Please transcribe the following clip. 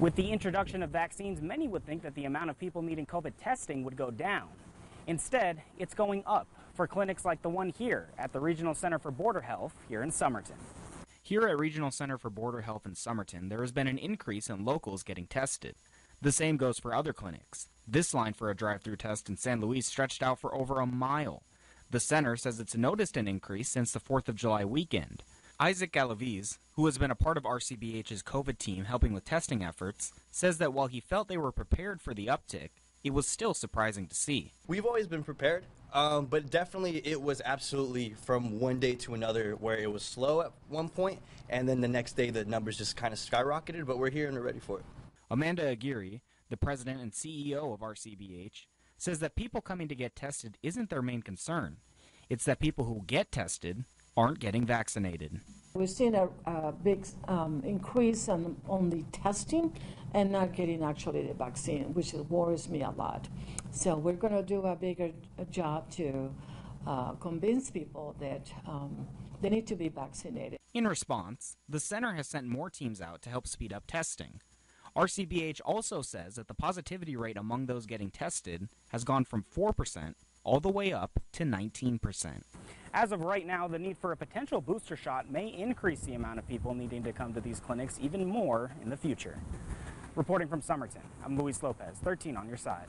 With the introduction of vaccines, many would think that the amount of people needing COVID testing would go down. Instead, it's going up for clinics like the one here at the Regional Center for Border Health here in Somerton. Here at Regional Center for Border Health in Somerton, there has been an increase in locals getting tested. The same goes for other clinics. This line for a drive through test in San Luis stretched out for over a mile. The center says it's noticed an increase since the 4th of July weekend. Isaac Galaviz, who has been a part of RCBH's COVID team helping with testing efforts, says that while he felt they were prepared for the uptick, it was still surprising to see. We've always been prepared, um, but definitely it was absolutely from one day to another where it was slow at one point, and then the next day the numbers just kind of skyrocketed. But we're here and we're ready for it. Amanda Aguirre, the president and CEO of RCBH, says that people coming to get tested isn't their main concern. It's that people who get tested aren't getting vaccinated. We've seen a, a big um, increase on, on the testing and not getting actually the vaccine, which worries me a lot. So we're going to do a bigger job to uh, convince people that um, they need to be vaccinated. In response, the center has sent more teams out to help speed up testing. RCBH also says that the positivity rate among those getting tested has gone from 4% all the way up to 19%. As of right now, the need for a potential booster shot may increase the amount of people needing to come to these clinics even more in the future. Reporting from Somerton, I'm Luis Lopez, 13 on your side.